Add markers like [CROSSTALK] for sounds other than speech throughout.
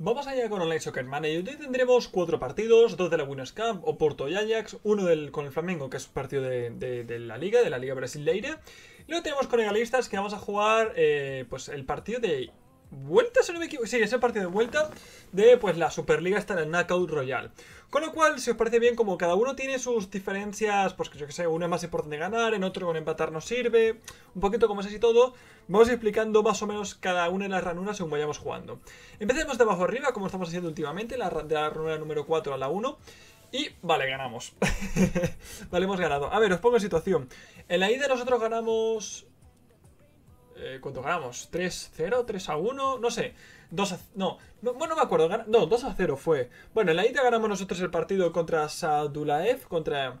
Vamos allá con Online Soccer Manager. Hoy tendremos cuatro partidos, dos de la Winners Cup, Oporto y Ajax, uno del, con el Flamengo, que es un partido de, la Liga, de la Liga Brasileira. Y luego tenemos con Egalistas, que vamos a jugar eh, pues el partido de vuelta, si no me equivoco. Sí, es el partido de vuelta de pues la Superliga, en el Knockout Royal. Con lo cual, si os parece bien, como cada uno tiene sus diferencias, pues que yo que sé, uno es más importante ganar, en otro con empatar no sirve, un poquito como es así todo, vamos explicando más o menos cada una de las ranuras según vayamos jugando. Empecemos de abajo arriba, como estamos haciendo últimamente, la, de la ranura número 4 a la 1. Y vale, ganamos. [LAUGHS] vale, hemos ganado. A ver, os pongo en situación. En la ida nosotros ganamos... Eh, ¿Cuánto ganamos? ¿3-0? ¿3-1? No sé. 2 a... No, no, bueno, no me acuerdo. No, 2 a 0 fue. Bueno, en la ida ganamos nosotros el partido contra Sadulaev, contra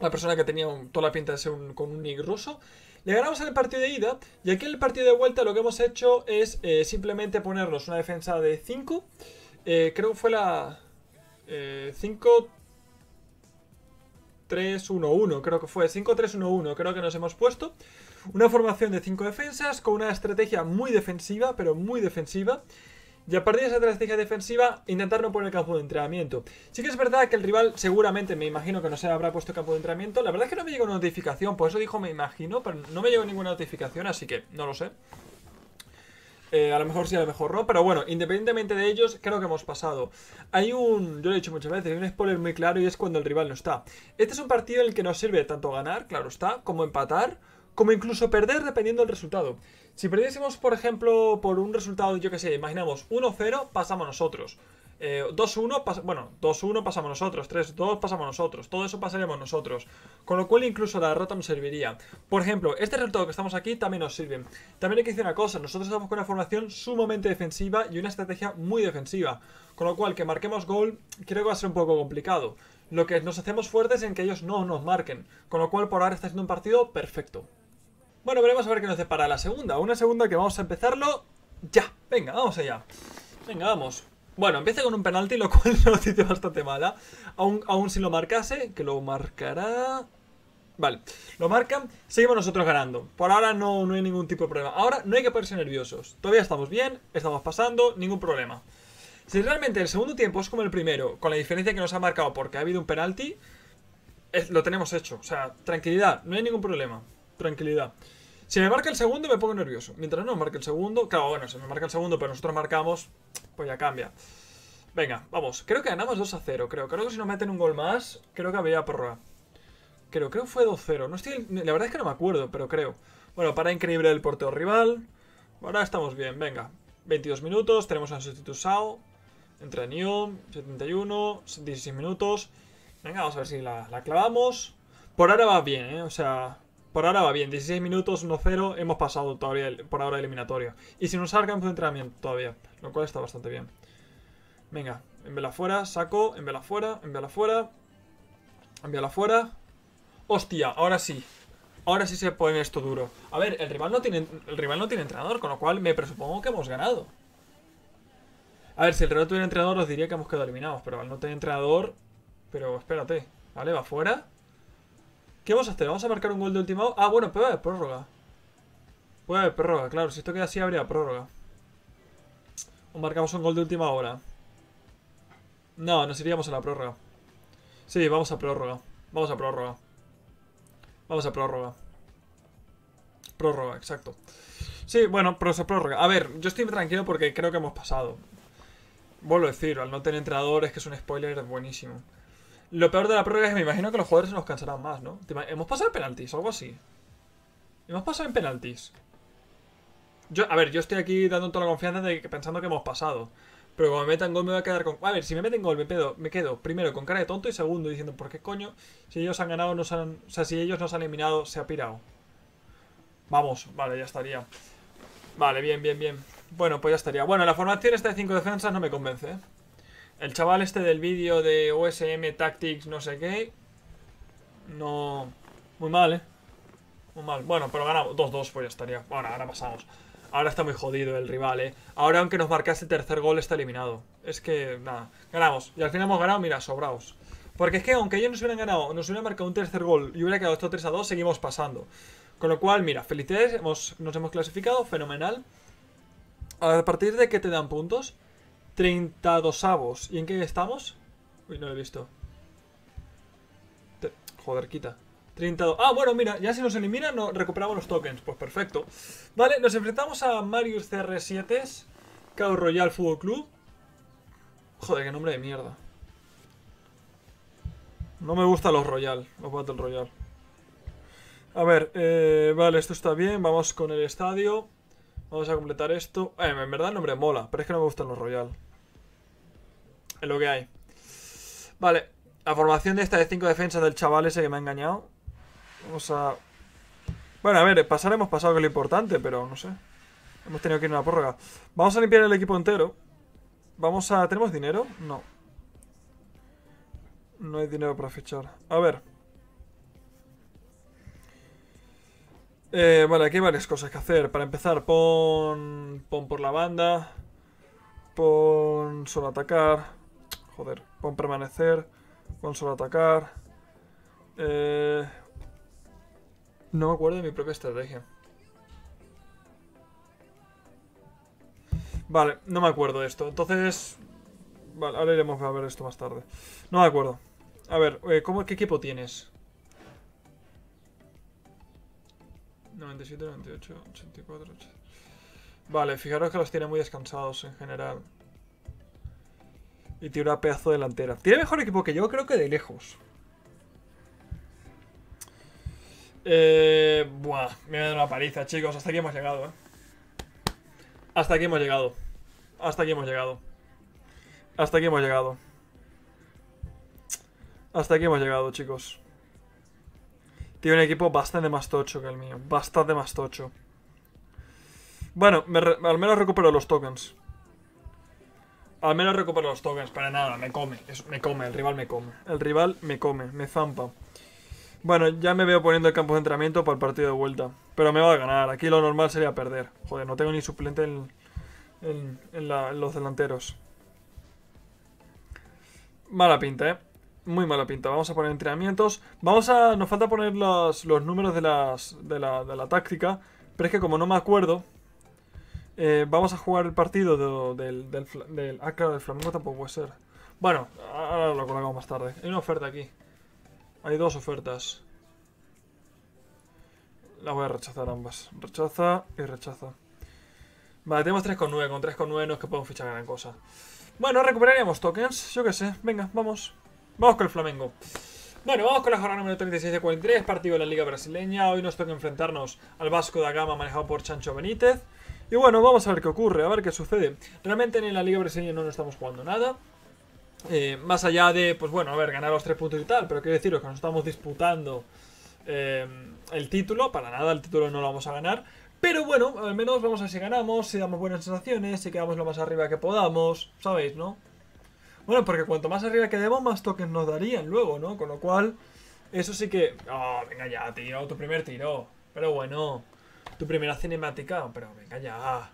la persona que tenía un- toda la pinta de ser un, con un nick ruso. Le ganamos en el partido de ida y aquí en el partido de vuelta lo que hemos hecho es eh, simplemente ponernos una defensa de 5. creo que fue la 5 3-1-1, creo que fue 5-3-1-1, creo que nos hemos puesto. Una formación de 5 defensas con una estrategia muy defensiva, pero muy defensiva. Y a partir de esa estrategia defensiva, intentar no poner campo de entrenamiento. Sí que es verdad que el rival seguramente, me imagino que no se habrá puesto campo de entrenamiento. La verdad es que no me llegó notificación, por eso dijo me imagino, pero no me llegó ninguna notificación, así que no lo sé. Eh, a lo mejor sí, a lo mejor no, pero bueno, independientemente de ellos, creo que hemos pasado. Hay un, yo lo he dicho muchas veces, hay un spoiler muy claro y es cuando el rival no está. Este es un partido en el que nos sirve tanto ganar, claro está, como empatar, como incluso perder dependiendo del resultado. Si perdiésemos, por ejemplo, por un resultado, yo que sé, imaginamos 1-0, pasamos nosotros. Eh, 2-1, pas- bueno, 2-1 pasamos nosotros, 3-2 pasamos nosotros, todo eso pasaremos nosotros. Con lo cual incluso la derrota nos serviría. Por ejemplo, este resultado que estamos aquí también nos sirve. También hay que decir una cosa, nosotros estamos con una formación sumamente defensiva y una estrategia muy defensiva. Con lo cual que marquemos gol creo que va a ser un poco complicado. Lo que nos hacemos fuertes en que ellos no nos marquen. Con lo cual por ahora está siendo un partido perfecto. Bueno, veremos a ver qué nos depara la segunda. Una segunda que vamos a empezarlo ya. Venga, vamos allá. Venga, vamos. Bueno, empieza con un penalti, lo cual es una noticia bastante mala. Aún, aún si lo marcase, que lo marcará... Vale, lo marcan, seguimos nosotros ganando. Por ahora no, no hay ningún tipo de problema. Ahora no hay que ponerse nerviosos. Todavía estamos bien, estamos pasando, ningún problema. Si realmente el segundo tiempo es como el primero, con la diferencia que nos ha marcado porque ha habido un penalti, lo tenemos hecho. O sea, tranquilidad, no hay ningún problema. Tranquilidad. Si me marca el segundo me pongo nervioso. Mientras no me marque el segundo, claro, bueno, si me marca el segundo pero nosotros marcamos, pues ya cambia. Venga, vamos. Creo que ganamos 2 a 0, creo. Creo que si nos meten un gol más, creo que había prórroga. Creo, creo que fue 2-0. No estoy, la verdad es que no me acuerdo, pero creo. Bueno, para increíble el portero rival. Ahora estamos bien, venga. 22 minutos, tenemos a sustituto Sao. Entra Neon, 71, 16 minutos. Venga, vamos a ver si la, la clavamos. Por ahora va bien, ¿eh? O sea, por ahora va bien. 16 minutos, 1-0. Hemos pasado todavía por ahora eliminatorio. Y si nos salga campo de entrenamiento todavía. Lo cual está bastante bien. Venga, envíala fuera, saco, envíala fuera, envíala fuera. Envíala fuera. Hostia, ahora sí. Ahora sí se pone esto duro. A ver, el rival no tiene, el rival no tiene entrenador, con lo cual me presupongo que hemos ganado. A ver, si el rival tuviera entrenador os diría que hemos quedado eliminados, pero al no tener entrenador... Pero espérate, ¿vale? Va fuera. ¿Qué vamos a hacer? ¿Vamos a marcar un gol de última hora? Ah, bueno, puede haber prórroga. Puede haber prórroga, claro. Si esto queda así, habría prórroga. O marcamos un gol de última hora. No, nos iríamos a la prórroga. Sí, vamos a prórroga. Vamos a prórroga. Vamos a prórroga. Prórroga, exacto. Sí, bueno, pero prórroga. A ver, yo estoy tranquilo porque creo que hemos pasado. Vuelvo a decir, al no tener entrenador es que es un spoiler buenísimo. Lo peor de la prórroga es que me imagino que los jugadores se nos cansarán más, ¿no? Hemos pasado en penaltis algo así. Hemos pasado en penaltis. Yo, a ver, yo estoy aquí dando toda la confianza de que pensando que hemos pasado. Pero como me metan gol me voy a quedar con... A ver, si me meten gol me, pedo, me quedo primero con cara de tonto y segundo diciendo, ¿por qué coño? Si ellos han ganado, nos han... O sea, si ellos nos han eliminado, se ha pirado. Vamos, vale, ya estaría. Vale, bien, bien, bien. Bueno, pues ya estaría. Bueno, la formación esta de 5 defensas no me convence, ¿eh? El chaval este del vídeo de OSM Tactics no sé qué. No... Muy mal, ¿eh? Muy mal. Bueno, pero ganamos 2-2, pues ya estaría. Bueno, ahora pasamos. Ahora está muy jodido el rival, ¿eh? Ahora aunque nos marcase tercer gol está eliminado. Es que, nada, ganamos. Y al final hemos ganado, mira, sobraos. Porque es que aunque ellos nos hubieran ganado, nos hubieran marcado un tercer gol y hubiera quedado esto 3 a 2, seguimos pasando. Con lo cual, mira, felicidades, hemos, nos hemos clasificado, fenomenal. A partir de que te dan puntos, 32 avos. ¿Y en qué estamos? Uy, no lo he visto. Joder, quita. 32. Ah, bueno, mira, ya si nos eliminan, no, recuperamos los tokens. Pues perfecto. Vale, nos enfrentamos a Marius CR7, Chaos Royal Fútbol Club. Joder, qué nombre de mierda. No me gustan los Royal, los Battle Royal. A ver, eh, vale, esto está bien. Vamos con el estadio. Vamos a completar esto. Eh, en verdad el nombre mola, pero es que no me gustan los Royal. Es lo que hay. Vale, la formación de esta de 5 defensas del chaval ese que me ha engañado. Vamos a... Bueno, a ver, pasar hemos pasado que es lo importante, pero no sé. Hemos tenido que ir a una prórroga. Vamos a limpiar el equipo entero. Vamos a... ¿Tenemos dinero? No. No hay dinero para fichar. A ver. Eh, vale, aquí hay varias cosas que hacer. Para empezar, pon... Pon por la banda. Pon solo atacar. Joder, pon permanecer. Pon solo atacar. Eh... No me acuerdo de mi propia estrategia. Vale, no me acuerdo de esto. Entonces... Vale, ahora iremos a ver esto más tarde. No me acuerdo. A ver, eh, ¿cómo, ¿qué equipo tienes? 97, 98, 84, 80. Vale, fijaros que los tiene muy descansados en general. Y tiene una pedazo delantera. Tiene mejor equipo que yo, creo que de lejos. Eh, buah, me voy a dar una paliza, chicos. Hasta aquí hemos llegado, eh. Hasta aquí hemos llegado. Hasta aquí hemos llegado. Hasta aquí hemos llegado. Hasta aquí hemos llegado, chicos. Tiene un equipo bastante más tocho que el mío. Bastante más tocho. Bueno, al menos recupero los tokens. Al menos recupero los tokens. Para nada, me come. Me come, el rival me come. El rival me come, me zampa. Bueno, ya me veo poniendo el campo de entrenamiento para el partido de vuelta. Pero me va a ganar. Aquí lo normal sería perder. Joder, no tengo ni suplente en, en- en los delanteros. Mala pinta, ¿eh? Muy mala pinta. Vamos a poner entrenamientos. Vamos a... Nos falta poner los, los números de, las, de, la, de la táctica. Pero es que como no me acuerdo... eh, vamos a jugar el partido de- del, del, del... Ah, claro, del Flamengo tampoco puede ser. Bueno, ahora lo colgamos más tarde. Hay una oferta aquí. Hay dos ofertas. Las voy a rechazar ambas. Rechaza y rechaza. Vale, tenemos 3,9. Con 3,9 no es que podemos fichar gran cosa. Bueno, recuperaríamos tokens. Yo qué sé. Venga, vamos. Vamos con el Flamengo. Bueno, vamos con la jornada número 36 de 43, partido de la Liga Brasileña. Hoy nos toca enfrentarnos al Vasco da Gama manejado por Chancho Benítez. Y bueno, vamos a ver qué ocurre, a ver qué sucede. Realmente en la Liga Brasileña no nos estamos jugando nada. Eh, más allá de, pues bueno, a ver, ganar los tres puntos y tal, pero quiero deciros que nos estamos disputando eh, el título. Para nada, el título no lo vamos a ganar. Pero bueno, al menos vamos a ver si ganamos, si damos buenas sensaciones, si quedamos lo más arriba que podamos, ¿sabéis, no? Bueno, porque cuanto más arriba quedemos, más tokens nos darían luego, ¿no? Con lo cual, eso sí que... Oh, venga ya, tío, tu primer tiro. Pero bueno, tu primera cinemática, pero venga ya.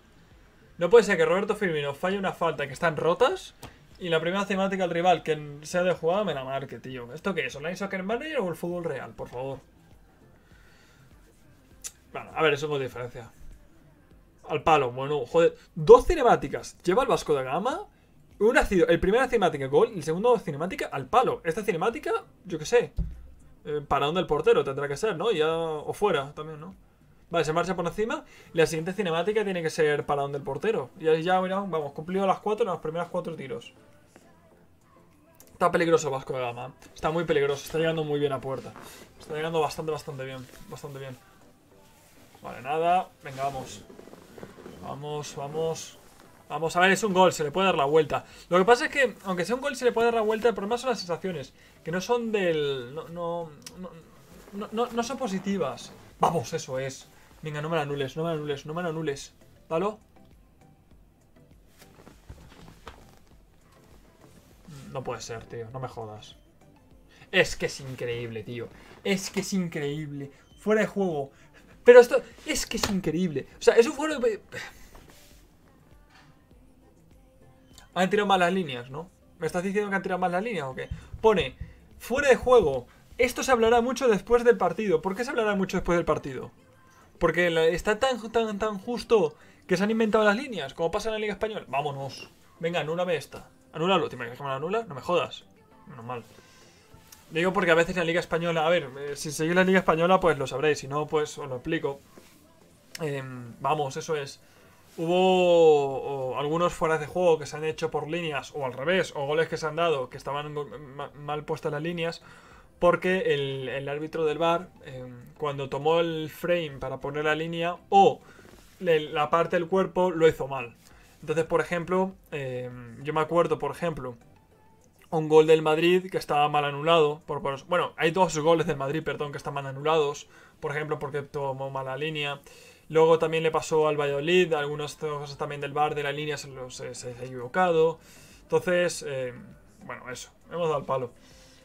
No puede ser que Roberto Firmino falle una falta que están rotas y la primera cinemática del rival que sea de jugada me la marque, tío. ¿Esto qué es? ¿Online Soccer Manager o el fútbol real? Por favor. Bueno, a ver, eso es muy diferencia. Al palo, bueno, joder. Dos cinemáticas. Lleva el Vasco de Gama. Una, ci- el primera cinemática gol el segundo cinemática al palo. Esta cinemática, yo qué sé. Eh, para donde el portero tendrá que ser, ¿no? Ya, o fuera también, ¿no? Vale, se marcha por encima. La siguiente cinemática tiene que ser para donde el portero. Y ahí ya, mira, vamos, cumplido las cuatro en los primeros cuatro tiros. Está peligroso el Vasco de Gama. Está muy peligroso. Está llegando muy bien a puerta. Está llegando bastante, bastante bien. Bastante bien. Vale, nada. Venga, vamos. Vamos, vamos. Vamos a ver, es un gol, se le puede dar la vuelta. Lo que pasa es que, aunque sea un gol, se le puede dar la vuelta. El problema son las sensaciones. Que no son del. No, no, no, no, son positivas. Vamos, eso es. Venga, no me la anules, no me la anules, no me la anules. ¿Dalo? No puede ser, tío, no me jodas. Es que es increíble, tío. Es que es increíble. Fuera de juego. Pero esto es que es increíble. O sea, es un fuera de... Han tirado mal las líneas, ¿no? ¿Me estás diciendo que han tirado mal las líneas o qué? Pone, fuera de juego. Esto se hablará mucho después del partido. ¿Por qué se hablará mucho después del partido? Porque está tan, tan, tan justo que se han inventado las líneas, como pasa en la Liga Española. Vámonos. Venga, anúlame esta. Anúlalo. ¿Te que me la anula? No me jodas. Menos mal. Digo porque a veces en la Liga Española, a ver, eh, si seguís la Liga Española, pues lo sabréis. Si no, pues os lo explico. Em, vamos, eso es. Hubo algunos fueras de juego que se han hecho por líneas, o al revés, o goles que se han dado que estaban mal puestas las líneas, porque el, árbitro del bar, em, cuando tomó el frame para poner la línea, o la parte del cuerpo, lo hizo mal. Entonces, por ejemplo, em, yo me acuerdo, por ejemplo, un gol del Madrid que estaba mal anulado. Bueno, hay dos goles del Madrid, perdón, que están mal anulados. Por ejemplo, porque tomó mala línea. Luego también le pasó al Valladolid, algunas cosas también del bar de la línea se, se, ha equivocado. Entonces, eh, bueno, eso, hemos dado el palo.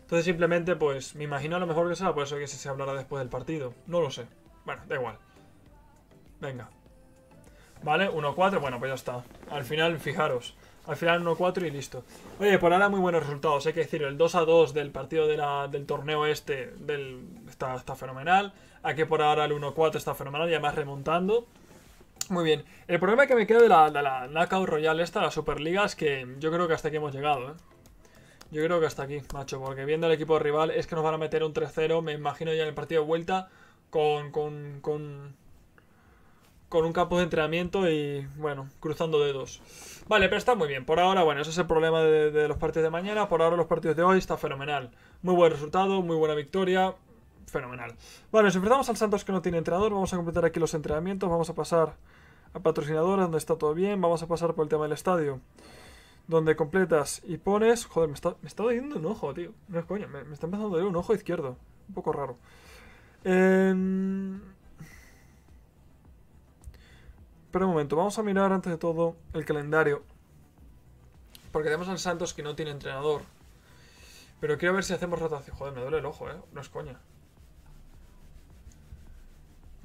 Entonces simplemente, pues, me imagino a lo mejor que será por eso que se hablará después del partido. No lo sé. Bueno, da igual. Venga. Vale, 1-4, bueno, pues ya está. Al final, fijaros. Al final 1-4 y listo. Oye, por ahora muy buenos resultados. Hay que decir, el 2-2 del partido del torneo este del, está, está fenomenal. Aquí por ahora el 1-4 está fenomenal y además remontando. Muy bien. El problema que me queda de la, de la Knockout Royal esta, la Superliga, es que yo creo que hasta aquí hemos llegado, ¿eh? Yo creo que hasta aquí, macho, porque viendo el equipo rival es que nos van a meter un 3-0, me imagino ya en el partido de vuelta, con, con, con, con un campo de entrenamiento y, bueno, cruzando dedos. Vale, pero está muy bien. Por ahora, bueno, ese es el problema de, los partidos de mañana. Por ahora los partidos de hoy está fenomenal. Muy buen resultado, muy buena victoria. Fenomenal. Vale, nos enfrentamos al Santos que no tiene entrenador. Vamos a completar aquí los entrenamientos. Vamos a pasar a patrocinadores donde está todo bien. Vamos a pasar por el tema del estadio. Donde completas y pones... Joder, me está, me está doliendo un ojo, tío. No es coña, me, está empezando a doler un ojo izquierdo. Un poco raro. Eh... Espera un momento, vamos a mirar antes de todo el calendario. Porque tenemos al Santos que no tiene entrenador. Pero quiero ver si hacemos rotación. Joder, me duele el ojo, eh. No es coña.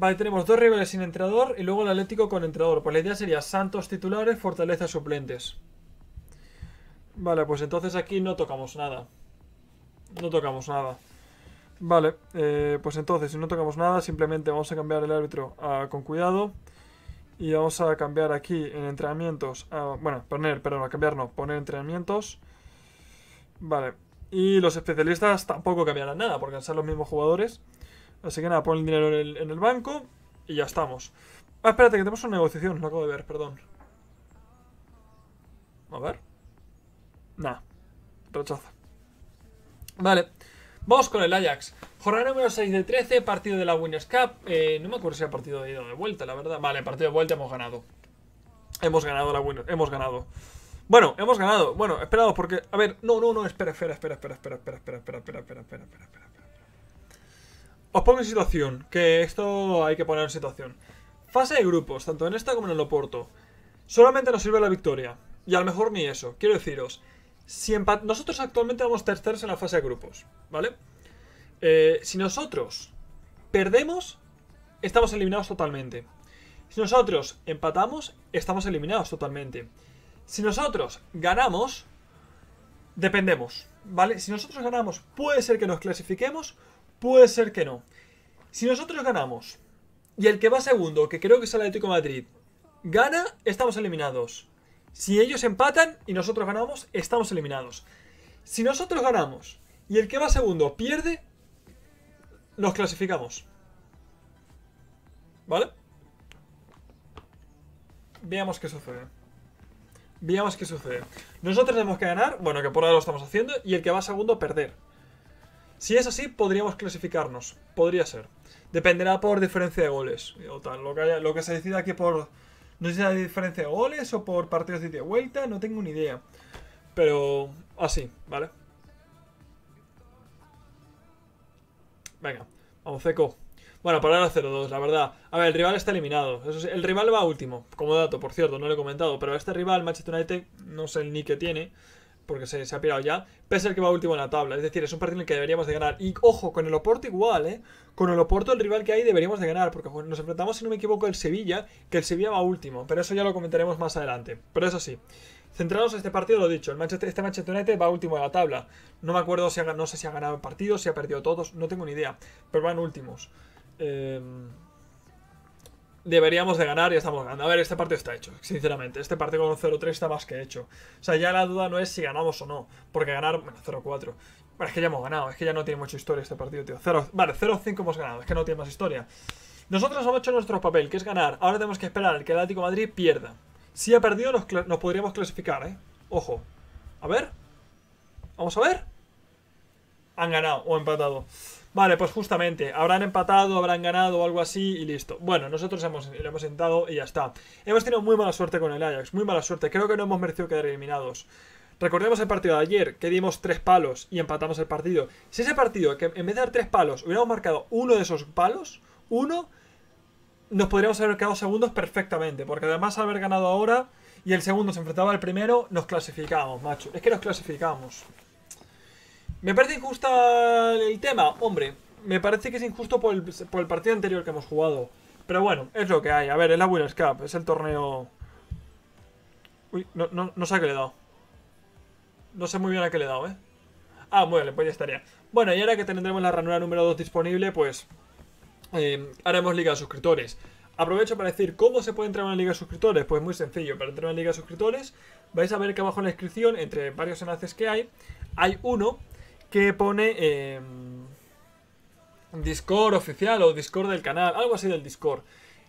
Vale, tenemos dos rivales sin entrenador y luego el Atlético con entrenador. Pues la idea sería Santos titulares, Fortaleza suplentes. Vale, pues entonces aquí no tocamos nada. No tocamos nada. Vale, eh, pues entonces si no tocamos nada, simplemente vamos a cambiar el árbitro con cuidado. Y vamos a cambiar aquí en entrenamientos. bueno, poner, perdón, a cambiar no, poner entrenamientos. Vale. Y los especialistas tampoco cambiarán nada, porque son los mismos jugadores. Así que nada, pon el dinero en el, banco y ya estamos. Ah, espérate, que tenemos una negociación, lo acabo de ver, perdón. A ver. Nada. Rechaza. Vale. Vamos con el Ajax. Jornada número 6 de 13, partido de la Winners Cup. Eh, no me acuerdo si era partido de ida o de vuelta, la verdad. Vale, partido de vuelta hemos ganado. Hemos ganado la Winners, hemos ganado. Bueno, hemos ganado. Bueno, esperados porque... A ver, no, no, no, espera, espera, espera, espera, espera, espera, espera, espera, espera, espera, espera, espera, espera. Os pongo en situación, que esto hay que poner en situación. Fase de grupos, tanto en esta como en el Oporto. Solamente nos sirve la victoria. Y a lo mejor ni eso. Quiero deciros, si nosotros actualmente vamos terceros en la fase de grupos, ¿vale? Eh, si nosotros perdemos, estamos eliminados totalmente. Si nosotros empatamos, estamos eliminados totalmente. Si nosotros ganamos, dependemos, ¿vale? Si nosotros ganamos, puede ser que nos clasifiquemos, puede ser que no. Si nosotros ganamos y el que va segundo, que creo que es el Atlético de Madrid, gana, estamos eliminados. Si ellos empatan y nosotros ganamos, estamos eliminados. Si nosotros ganamos y el que va segundo pierde, nos clasificamos. ¿Vale? Veamos qué sucede. Veamos qué sucede. Nosotros tenemos que ganar, bueno, que por ahora lo estamos haciendo, y el que va segundo perder. Si es así, podríamos clasificarnos. Podría ser. Dependerá por diferencia de goles. O tal. Lo que, que se decida aquí por. No sé si hay diferencia de goles o por partidos de vuelta, no tengo ni idea. Pero así, ¿vale? Venga, vamos, Ceco. Bueno, para ahora 0-2, la verdad. A ver, el rival está eliminado. El rival va último, como dato, por cierto, no lo he comentado. Pero este rival, Manchester United, no sé el nick que tiene, porque se, ha pirado ya, pese al que va último en la tabla. Es decir, es un partido en el que deberíamos de ganar. Y ojo, con el Oporto igual, ¿eh? Con el Oporto, el rival que hay, deberíamos de ganar, porque nos enfrentamos, si no me equivoco, el Sevilla, que el Sevilla va último. Pero eso ya lo comentaremos más adelante. Pero eso sí. Centrados en este partido, lo dicho, el este Manchester United va último de la tabla. No me acuerdo si ha, no sé si ha ganado el partido, si ha perdido todos, no tengo ni idea. Pero van últimos. Em, deberíamos de ganar y estamos ganando. A ver, este partido está hecho, sinceramente. Este partido con 0-3 está más que hecho. O sea, ya la duda no es si ganamos o no. Porque ganar, bueno, 0-4. Bueno, es que ya hemos ganado. Es que ya no tiene mucha historia este partido, tío. 0, vale, 0-5 hemos ganado. Es que no tiene más historia. Nosotros hemos hecho nuestro papel, que es ganar. Ahora tenemos que esperar que el Atlético Madrid pierda. Si ha perdido, nos, nos podríamos clasificar, ¿eh? Ojo. A ver. Vamos a ver. Han ganado o empatado. Vale, pues justamente, habrán empatado, habrán ganado o algo así y listo. Bueno, nosotros hemos, hemos sentado y ya está. Hemos tenido muy mala suerte con el Ajax, muy mala suerte. Creo que no hemos merecido quedar eliminados. Recordemos el partido de ayer, que dimos tres palos y empatamos el partido. Si ese partido, que en vez de dar tres palos, hubiéramos marcado uno de esos palos, uno, nos podríamos haber quedado segundos perfectamente. Porque además haber ganado ahora y el segundo se enfrentaba al primero, nos clasificamos, macho. Es que nos clasificamos. ¿Me parece injusta el tema? Hombre, me parece que es injusto por el, partido anterior que hemos jugado. Pero bueno, es lo que hay. A ver, es la Winners Cup, es el torneo... Uy, no, no, no sé a qué le he dado. No sé muy bien a qué le he dado, ¿eh? Ah, bueno, pues ya estaría. Bueno, y ahora que tendremos la ranura número 2 disponible, pues... Eh, haremos liga de suscriptores. Aprovecho para decir cómo se puede entrar en una liga de suscriptores. Pues muy sencillo, para entrar en una liga de suscriptores vais a ver que abajo en la descripción, entre varios enlaces que hay, hay uno que pone eh, Discord oficial o Discord del canal, algo así del Discord.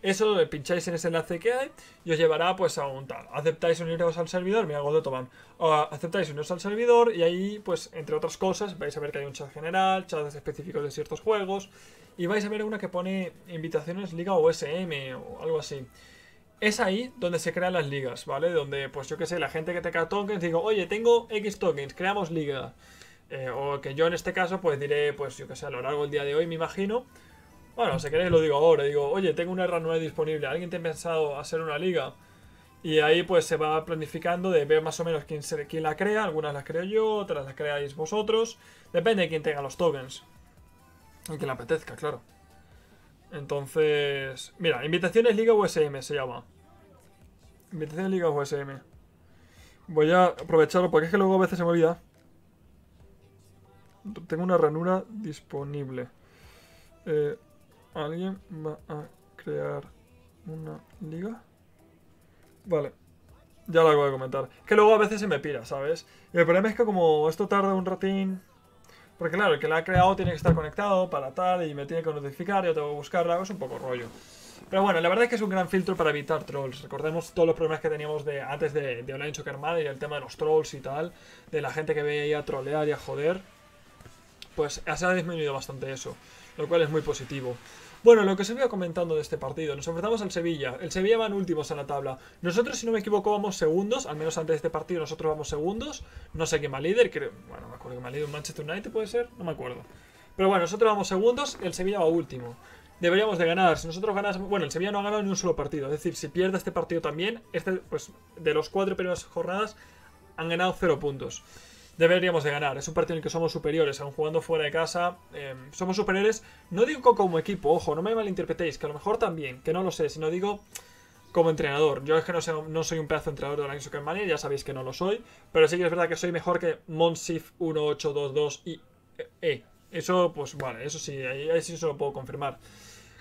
Eso pincháis en ese enlace que hay y os llevará pues a un tal. Aceptáis uniros al servidor, me hago de Toman. O aceptáis uniros al servidor y ahí pues entre otras cosas vais a ver que hay un chat general, chats específicos de ciertos juegos y vais a ver una que pone invitaciones liga o SM o algo así. Es ahí donde se crean las ligas, ¿vale? Donde pues yo que sé, la gente que tenga tokens digo, oye, tengo X tokens, creamos liga. Eh, o que yo en este caso, pues diré, pues yo que sé, a lo largo del día de hoy, me imagino. Bueno, si queréis lo digo ahora. Digo, oye, tengo una R9 disponible. ¿Alguien te ha pensado hacer una liga? Y ahí pues se va planificando de ver más o menos quién, se, quién la crea. Algunas las creo yo, otras las creáis vosotros. Depende de quién tenga los tokens. Y quien le apetezca, claro. Entonces... Mira, invitaciones Liga USM se llama. Invitaciones Liga USM. Voy a aprovecharlo porque es que luego a veces se me olvida. Tengo una ranura disponible. Eh, ¿Alguien va a crear una liga? Vale. Ya lo acabo de comentar. Que luego a veces se me pira, ¿sabes? Y el problema es que como esto tarda un ratín... Porque claro, el que la ha creado tiene que estar conectado para tal y me tiene que notificar, yo tengo que buscarla, es un poco rollo. Pero bueno, la verdad es que es un gran filtro para evitar trolls. Recordemos todos los problemas que teníamos de antes de, de Online Soccer y el tema de los trolls y tal, de la gente que veía a trolear y a joder pues se ha disminuido bastante eso, lo cual es muy positivo. Bueno, lo que se iba comentando de este partido, nos enfrentamos al Sevilla. El Sevilla van últimos en la tabla. Nosotros, si no me equivoco, vamos segundos, al menos antes de este partido nosotros vamos segundos. No sé qué más líder, creo, bueno, me acuerdo que más líder, Manchester United puede ser, no me acuerdo. Pero bueno, nosotros vamos segundos, el Sevilla va último. Deberíamos de ganar. Si nosotros ganásemos, bueno, el Sevilla no ha ganado ni un solo partido. Es decir, si pierde este partido también, este, pues de los cuatro primeras jornadas han ganado cero puntos deberíamos de ganar. Es un partido en el que somos superiores, aún jugando fuera de casa. Em, somos superiores, no digo como equipo, ojo, no me malinterpretéis, que a lo mejor también, que no lo sé, sino digo como entrenador. Yo es que no, sé, no soy un pedazo entrenador de la Soccer Mania, ya sabéis que no lo soy, pero sí que es verdad que soy mejor que Monsif 1822 y E. Eso, pues vale, eso sí, ahí, sí se lo puedo confirmar.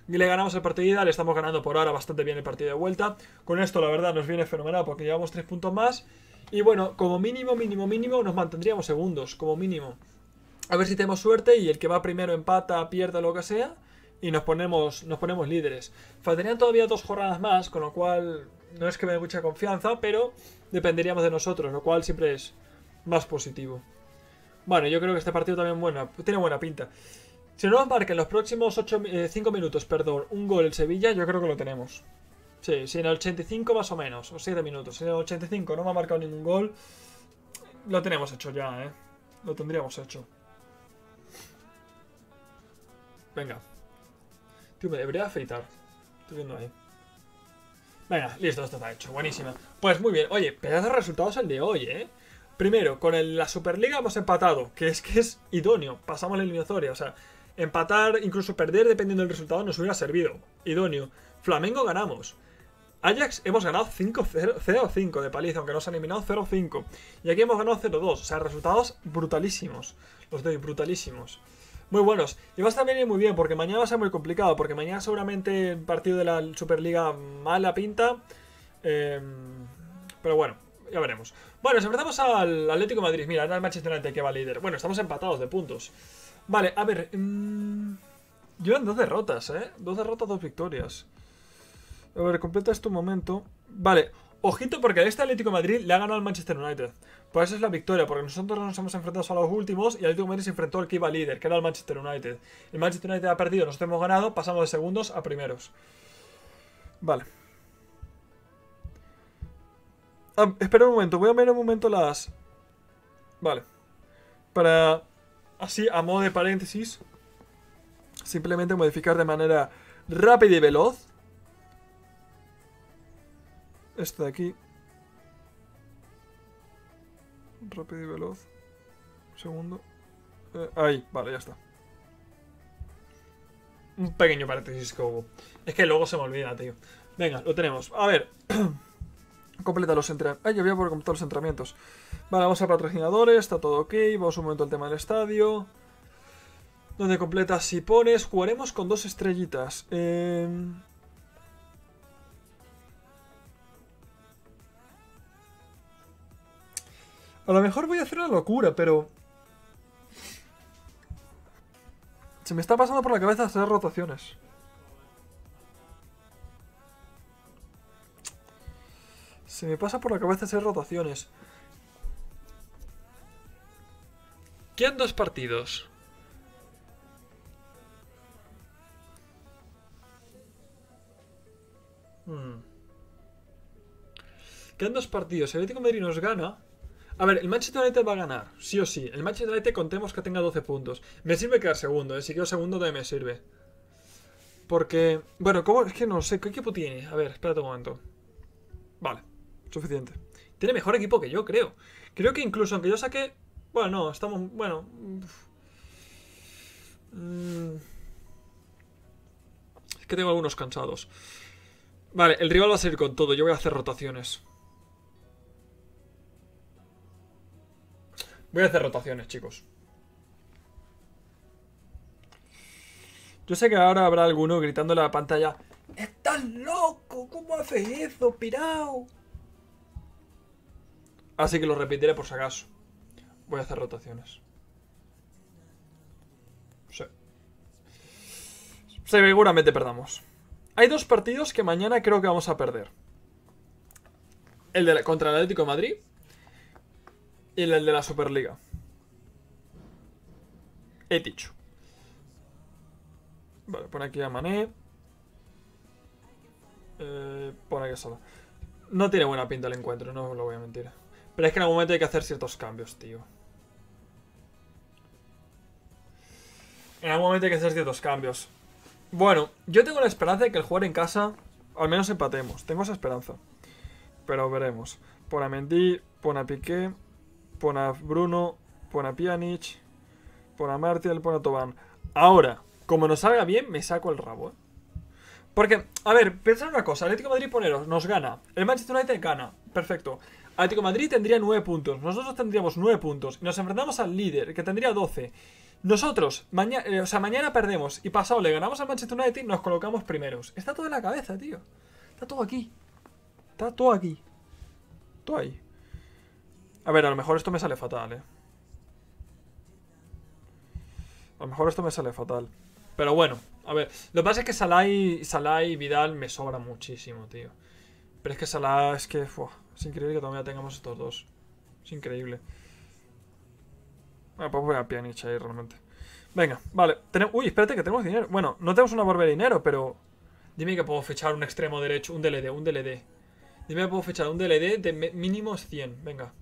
Le ganamos el partido le estamos ganando por ahora bastante bien el partido de vuelta. Con esto, la verdad, nos viene fenomenal porque llevamos 3 puntos más. Y bueno, como mínimo, mínimo, mínimo, nos mantendríamos segundos, como mínimo. A ver si tenemos suerte y el que va primero empata, pierde lo que sea. Y nos ponemos, nos ponemos líderes. Faltarían todavía dos jornadas más, con lo cual no es que me dé mucha confianza, pero dependeríamos de nosotros, lo cual siempre es más positivo. Bueno, yo creo que este partido también bueno, tiene buena pinta. Si no nos marca en los próximos 5 eh, minutos, perdón, un gol el Sevilla, yo creo que lo tenemos. Sí, sí, en el 85 más o menos, o 7 minutos. En el 85 no me ha marcado ningún gol, lo tenemos hecho ya, ¿eh? Lo tendríamos hecho. Venga. Tío, me debería afeitar. Estoy viendo ahí. Venga, listo, esto está hecho. Buenísima. Pues muy bien. Oye, pedazo de resultados el de hoy, ¿eh? Primero, con la Superliga hemos empatado, que es que es idóneo. Pasamos la eliminatoria, o sea, empatar, incluso perder dependiendo del resultado nos hubiera servido. Idóneo. Flamengo ganamos. Ajax hemos ganado 5-0-5 de paliza, aunque nos han eliminado 0-5. Y aquí hemos ganado 0-2, o sea, resultados brutalísimos. Los doy brutalísimos. muy buenos. Y va a y muy bien, porque mañana va a ser muy complicado, porque mañana seguramente el partido de la Superliga mala pinta. Em, pero bueno, ya veremos. Bueno, nos enfrentamos al Atlético Madrid. Mira, era el Manchester United que va líder. Bueno, estamos empatados de puntos. Vale, a ver. Mmm, llevan dos derrotas, ¿eh? Dos derrotas, dos victorias. A ver, completa este momento. Vale, ojito porque este Atlético Madrid le ha ganado al Manchester United. Por eso es la victoria, porque nosotros nos hemos enfrentado a los últimos y el Atlético de Madrid se enfrentó al que iba líder, que era el Manchester United. El Manchester United ha perdido, nosotros hemos ganado, pasamos de segundos a primeros. Vale. Ah, espera un momento, voy a ver un momento las... Vale. Para... Así, a modo de paréntesis. Simplemente modificar de manera rápida y veloz. Este de aquí. Rápido y veloz. Un segundo. Eh, ahí, vale, ya está. Un pequeño paréntesis que hubo. Es que luego se me olvida, tío. Venga, lo tenemos. A ver. [CLEARS THROAT] Completa los entrenamientos. Ay, yo voy a poder completar los entrenamientos. Vale, vamos a patrocinadores. Está todo ok. Vamos un momento al tema del estadio. Donde completas si pones. Jugaremos con dos estrellitas. Eh... A lo mejor voy a hacer una locura, pero... Se me está pasando por la cabeza hacer rotaciones. Se me pasa por la cabeza hacer rotaciones. Quedan dos partidos. Hmm. Quedan dos partidos. El Atlético Madrid nos gana. A ver, el Manchester United va a ganar, sí o sí. El Manchester United contemos que tenga 12 puntos. Me sirve quedar segundo, ¿eh? Si quedo segundo también me sirve. Porque... Bueno, ¿cómo? Es que no sé, ¿qué equipo tiene? A ver, espérate un momento. Vale, suficiente. Tiene mejor equipo que yo, creo. Creo que incluso aunque yo saque... Bueno, no, estamos... Bueno... Mm. Es que tengo algunos cansados. Vale, el rival va a salir con todo. Yo voy a hacer rotaciones. Voy a hacer rotaciones, chicos. Yo sé que ahora habrá alguno gritando en la pantalla ¡Estás loco! ¿Cómo haces eso, pirao? Así que lo repetiré por si acaso. Voy a hacer rotaciones. Sí. Seguramente perdamos. Hay dos partidos que mañana creo que vamos a perder. El de contra el Atlético de Madrid y el de la Superliga. He dicho. Vale, pone aquí a Mané. Eh, pone aquí a Sala. No tiene buena pinta el encuentro, no lo voy a mentir. Pero es que en algún momento hay que hacer ciertos cambios, tío. En algún momento hay que hacer ciertos cambios. Bueno, yo tengo la esperanza de que el jugar en casa al menos empatemos. Tengo esa esperanza. Pero veremos. Pon a Mendy, pon a Piqué, pon a Bruno, pon a Pjanic, pon a Martial, pon a Tobán. Ahora, como nos salga bien, me saco el rabo, ¿eh? Porque, a ver, pensad una cosa, Atlético Madrid poneros, nos gana, el Manchester United gana, perfecto. Atlético Madrid tendría 9 puntos, nosotros tendríamos 9 puntos, y nos enfrentamos al líder, que tendría 12. Nosotros, eh, o sea, mañana perdemos y pasado le ganamos al Manchester United y nos colocamos primeros. Está todo en la cabeza, tío. Está todo aquí. Está todo aquí. Todo ahí. A ver, a lo mejor esto me sale fatal, eh. A lo mejor esto me sale fatal. Pero bueno, a ver. Lo que pasa es que Salah y, Vidal me sobra muchísimo, tío. Pero es que Salah es que... es increíble que todavía tengamos estos dos. Es increíble. Bueno, pues voy a Pjanic ahí realmente. Venga, vale. Uy, espérate que tenemos dinero. Bueno, no tenemos una barba de dinero, pero... Dime que puedo fichar un extremo derecho, un DLD, un DLD. Dime que puedo fichar un DLD de mínimo 100. Venga.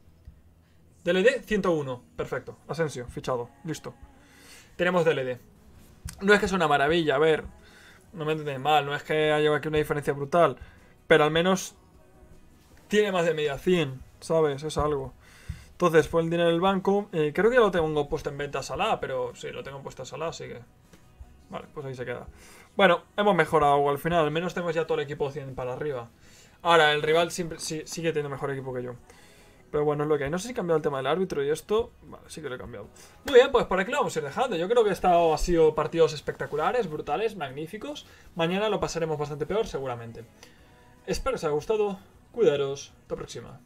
DLD 101. Perfecto. Asensio, fichado. Listo. Tenemos DLD. No es que sea una maravilla, a ver. No me entiendes mal, no es que haya aquí una diferencia brutal. Pero al menos tiene más de media 100, ¿sabes? Es algo. Entonces, fue el dinero del banco. Eh, creo que ya lo tengo puesto en venta a Salah, pero sí, lo tengo puesto a Salah, así que... Vale, pues ahí se queda. Bueno, hemos mejorado al final. Al menos tenemos ya todo el equipo 100 para arriba. Ahora, el rival siempre, sí, sigue teniendo mejor equipo que yo. Pero bueno, es lo que hay. No sé si he cambiado el tema del árbitro y esto. Vale, sí que lo he cambiado. Muy bien, pues por aquí lo vamos a ir dejando. Yo creo que ha sido partidos espectaculares, brutales, magníficos. Mañana lo pasaremos bastante peor, seguramente. Espero que os haya gustado. Cuidaros. Hasta la próxima.